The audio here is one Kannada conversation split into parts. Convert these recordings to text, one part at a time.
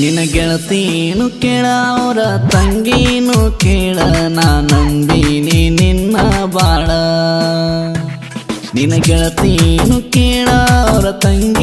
ನಿನ್ನ ಗೆಳತೀನು ಕೇಳ, ಅವರ ತಂಗೀನು ಕೇಳ, ನಾ ನಂಬೀನಿ ನಿನ್ನ ಬಾಳ. ನಿನ ಗೆಳತೀನು ಕೇಳ, ಅವರ ತಂಗೀನು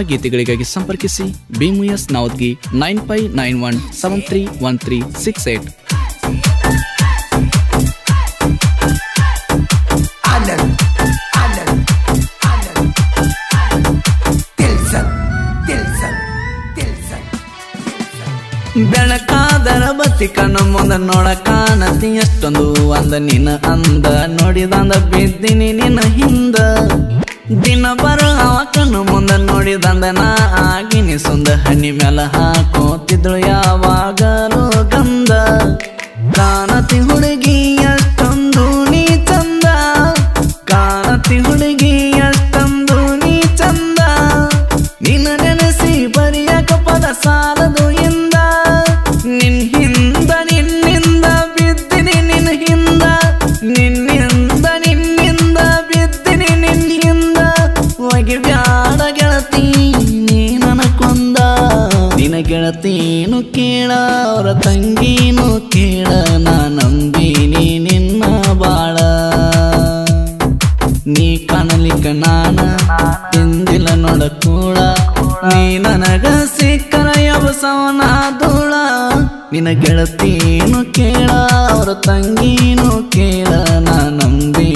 ಗೀತೆಗಳಿಗಾಗಿ ಸಂಪರ್ಕಿಸಿ ಬಿಮುಯಸ್ ನೌದ್ಗಿ nine five nine one seven three one three six eight. ಬೆಳಕಾದರ ಬತ್ತಿ ಕಣ್ಣು ಮುಂದ ನೋಡ ಕಾಣತಿ, ಎಷ್ಟೊಂದು ಅಂದ ನಿನ್ನ ಅಂದ. ನೋಡಿದಂದ ಬಿದ್ದಿನಿ ನಿನ್ನ ಹಿಂದ. ದಿನ ಬರ ಅವಕನು ನೋಡಿದಂದ ನಾ ಆಗಿನಿ ಸುಂದ ಹಣ್ಣಿ ಮ್ಯಾಲ ಹಾಕೋತಿದ್ಳು ಯಾವಾಗಲೂ ಗಂಧ. ಕಾಣತಿ ಹುಡುಗಿ ಎಷ್ಟೊಂದು ನೀ ಚಂದ. ಕಾಣತಿ ಹುಡುಗಿ ಎಷ್ಟೊಂದು ನೀ ಚಂದ. ನಿನ್ನ ನೆನೆಸಿ ಬರಿಯಕ ಪದ ಸಾಲದು ನೀ ನನಗ ಸಿಕ್ಕರ ಯವಸವನ ಧೂಳ. ನಿನ ಗೆಳತೀನು ಕೇಳ ಅವ್ರ ತಂಗೀನು ಕೇಳ ನಾ ನಂಬಿನಿ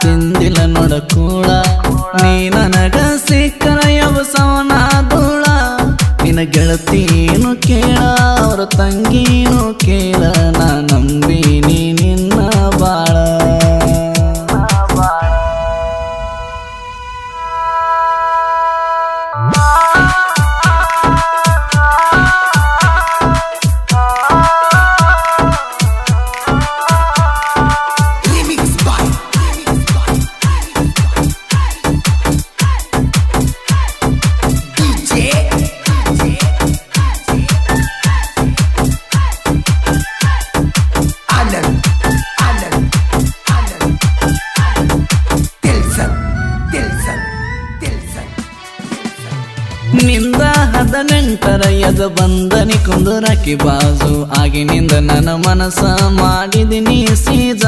ತಿಂದಿಲ್ಲ ನೋಡ ಕೂಡ ನೀ ನನಗ ಸಿಕ್ಕರ ಯವಸವನ ಧೂಳ. ನಿನ ಗೆಳತೀನು ಕೇಳ, ಅವ್ರ ತಂಗೀನು ಕೇಳ, ನಾ ನಂಬಿನಿ ನಿನ್ನ ಬಾಳ. ಎದ ಬಂದನಿ ಕುಂದುರಕಿ ಬಾಜು. ಆಗಿನಿಂದ ನನ್ನ ಮನಸ್ಸ ಮಾಡಿದಿನಿ ಸೀಜ.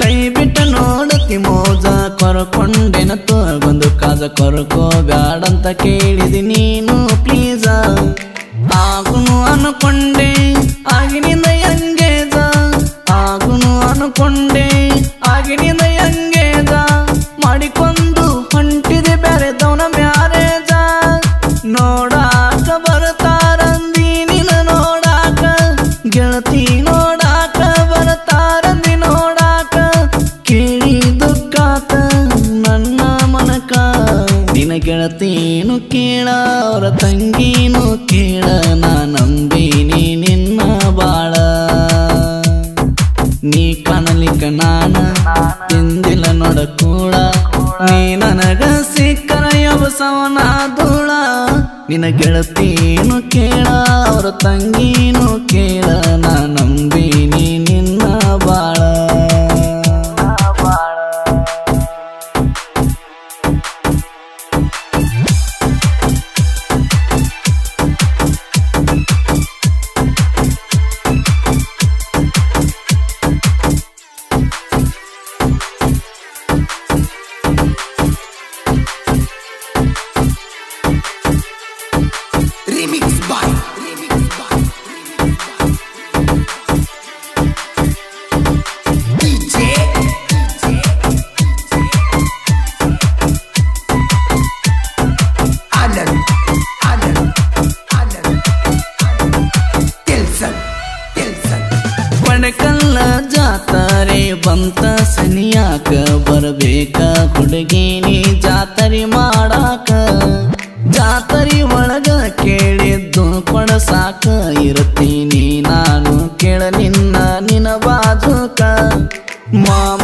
ಕೈ ಬಿಟ್ಟ ನೋಡತಿ ಮೋಜ. ಕೊರಕೊಂಡೆನ ತೋಗೊಂದು ಕಾಜ ಕೊರಕೋ ಬ್ಯಾಡಂತ ಕೇಳಿದಿ ನೀನು ಪ್ಲೀಸ ಆಗುನು ಅನ್ಕೊಂಡೆ, ಆಗಿನಿಂದ ಎಂಗೇಜ. ಆಗುನು ಅನ್ಕೊಂಡೆ, ಆಗಿನಿಂದ ತಂಗೀನು ಕೇಳ, ನಾ ನಂಬಿನಿ ನಿನ್ನ ಬಾಳ. ನೀ ಕಾಣಲಿಕ್ಕ ನಾನ ಎಂದಿಲ್ಲ ನೋಡ ಕೂಡ. ನೀ ನನಗ ಸಿಕ್ಕರ ಯಬಸವನ ಧೂಳ. ನಿನ ಗೆಳತೀನು ಕೇಳ, ಅವರ ತಂಗೀನು ಬರಬೇಕ, ಹುಡುಗಿನಿ ಜಾತರಿ ಮಾಡಾಕ. ಜಾತರಿ ಒಳಗ ಕೇಳಿದ್ದು ಕೊಡಸಾಕ ಇರ್ತೀನಿ ನಾನು ಕೇಳ ನಿನ್ನ ನಿನ ಬಾಜುಕ ಮಾಮ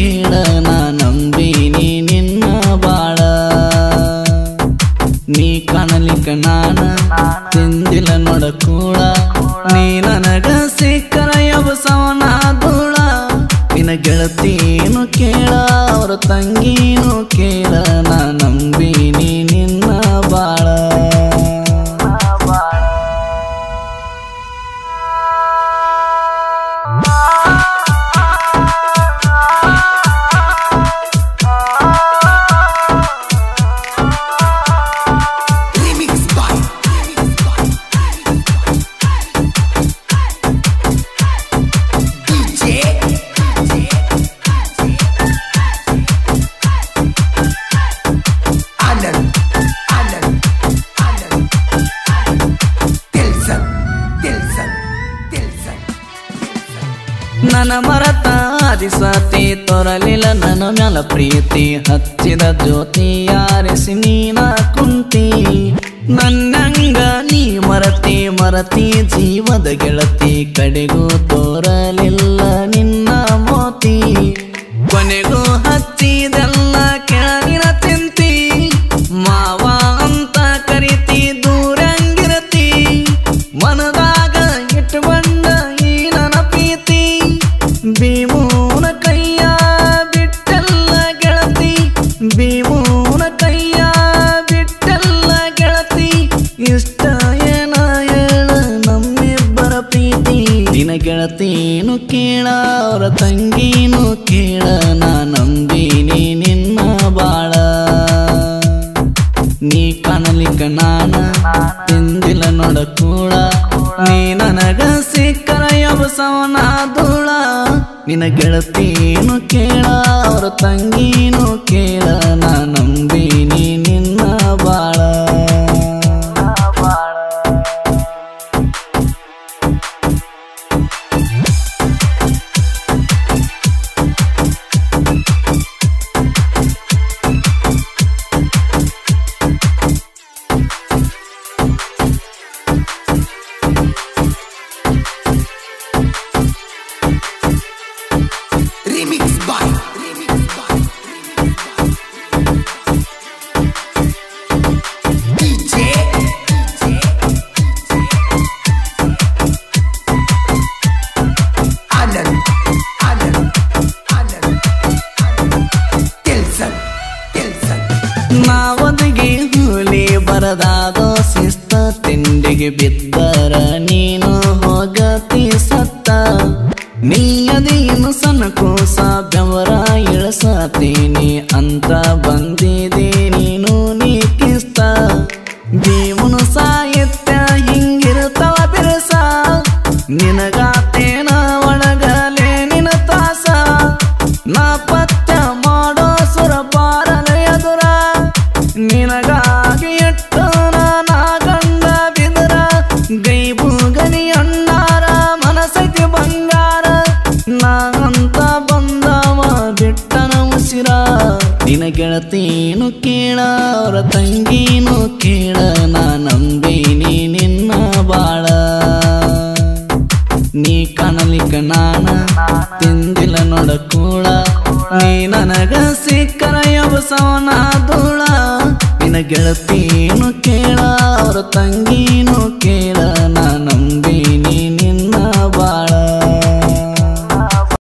ಕೇಳ, ನಾ ನಂಬಿನಿ ನಿನ್ನ ಬಾಳ. ನೀ ಕಾಣಲಿಕ್ಕ ನಾನ, ತಿಂದಿಲ್ಲ ನೋಡಕೂಳ ನೀ ನನಗ ಸಿಕ್ಕರ ಯಬಸವನ ಧೂಳ. ನಿನ ಗೆಳತೀನು ಕೇಳ, ಅವರ ತಂಗೀನು ಕೇಳ, ನಾ ನಂಬಿನಿ ನಿನ್ನ ನನ್ನ ಮರತ ಸ್ವಾತಿ ತೊರಲಿಲ್ಲ ನನ್ನ ಮ್ಯಾಲ ಪ್ರೀತಿ. ಹಚ್ಚಿದ ಜ್ಯೋತಿ ಯಾರಿಸಿ ನೀನ ಕುಂತಿ. ನನ್ನಂಗ ನೀ ಮರತಿ ಮರತಿ ಜೀವದ ಗೆಳತಿ. ಕಡೆಗೂ ತೋರಲಿಲ್ಲ vimos ನಿನ ಗೆಳತೀನು ಕೇಳ ಅವರ ತಂಗೀನು ಕೇಳ. ಬಿದ್ದರ ನೀನು ಹೋಗತಿ ಸತ್ತ. ನೀಯದೇನು ಸಣ್ಣ ಕೋಸ ಬೆವರ ಇಳಸತೀನಿ. ಅಂತ ಬಂದಿದೆ ನೀನು ನೀ ಕಿಸ್ತ ಜೀವನ ಸಾಹಿತ್ಯ ಹಿಂಗಿರ್ತಾವ ಬಿರುಸ. ನಿನಗಾತೇನ ಒಳಗಲೆ ನಿನ ತಾಸ ನಾ ಪತ್ಯ ಗೆಳತೀನು ಕೇಳ, ಅವರ ತಂಗೀನು ಕೇಳ, ನಾ ನೀ ನಿನ್ನ ಬಾಳ. ನೀ ಕಾಣಲಿಕ್ಕ ನಾನ, ತಿಂದಿಲ್ಲ ನೋಡ ಕೂಳ. ನೀ ನನಗ ಸಿಕ್ಕರ ಯಬಸವನ ಧೂಳ. ನಿನ ಗೆಳತೀನು ಕೇಳ, ಅವರ ಕೇಳ